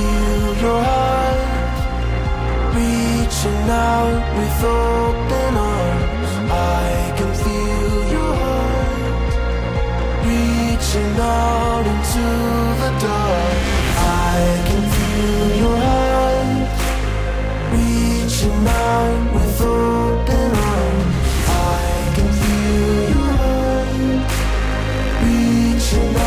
feel your heart reaching out with open arms. I can feel your heart reaching out into the dark. I can feel your heart reaching out with open arms. I can feel your heart reaching out.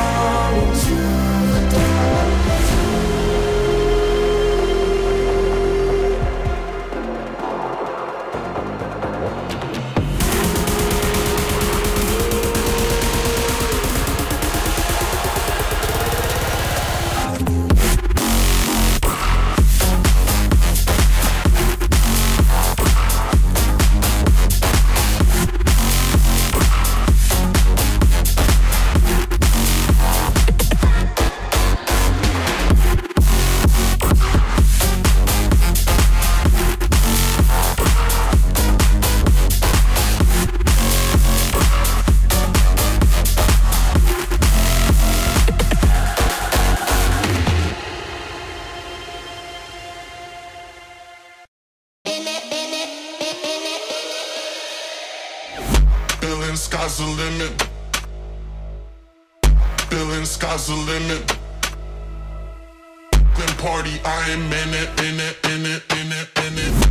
Feeling sky's the limit. Feeling sky's the limit. Then party, I am in it, in it, in it, in it, in it.